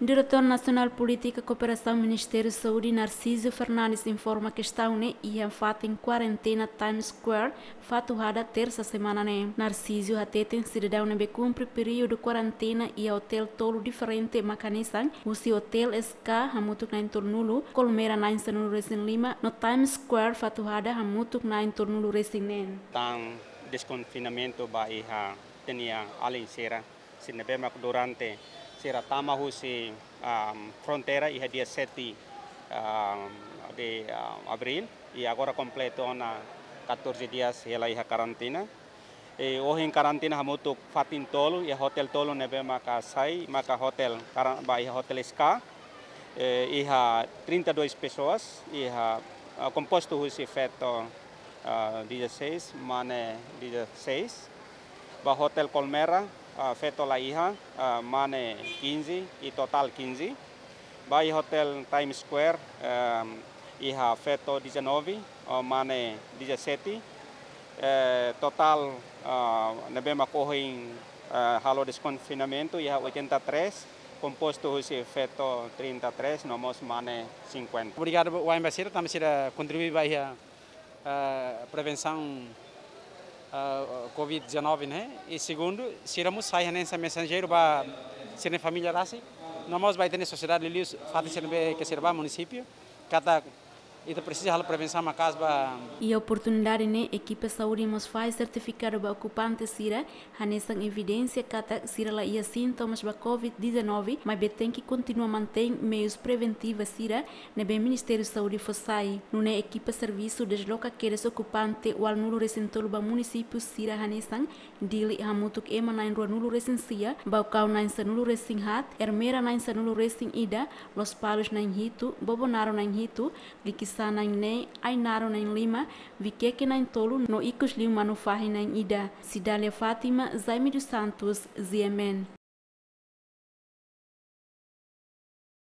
Diretor Nacional Política Cooperação Ministério da Saúde Narciso Fernandes informa que está e fato em quarentena Times Square fatuada terça semana né. Narciso até tem cidadão ne cumpre período de quarentena e hotel tolo diferente macanisang usi hotel SK hamutuk na tornulo colmera na sanulu resin lima no Times Square fatuada hamutuk na tornulo resin nen. Tang desconfinamento ba iha tenia alin sera sinebema durante sera tamahu si um, fronteira e dia 7 um, de uh, abril. E agora completo na 14 dias ela ia quarentena e hoje em quarentena hamutuk fatin tolo e hotel tolo nebe maka sai maka hotel ba ia hotel ska e iha 32 pessoas iha uh, composto husi feto uh, 16 mane 16 ba hotel Colmera uh, feto la iha uh, mane 15 e total 15 vai hotel Times Square um, iha feto 19 uh, mane 17 uh, total uh, nebema correm uh, halo desconfinamento iha 83 composto hoje feto 33 nomos mane 50 obrigado o embaixador também será contribuir para a prevenção uh, COVID-19, né? E segundo, se irmos sair nessa mensageiro para ser família assim, nós vai ter sociedade ali, fato ser que será município, cada e precisa da prevenção uma casa e a oportunidade né? Equipe saúde nos faz certificado o ocupante sira. Hanesan evidência kata sira lá ia sintomas ba covid-19 mas be tem que continuar manter meios preventivos sira ne bem ministério saúde fossai. No ne equipe serviço desloca aqueles ocupante o al nulo recentolo ba município sira hanesan dili hamutuk ema na rua nulo recensia ba kau na nulo recin hat ermera na nulo recin ida los palos na hitu bobonaro na hitu sa nang ne ay nang lima vikeke nang tolu no ikus lima no fahi nang ida. Sidalia Fátima Zaime dos Santos Ziemen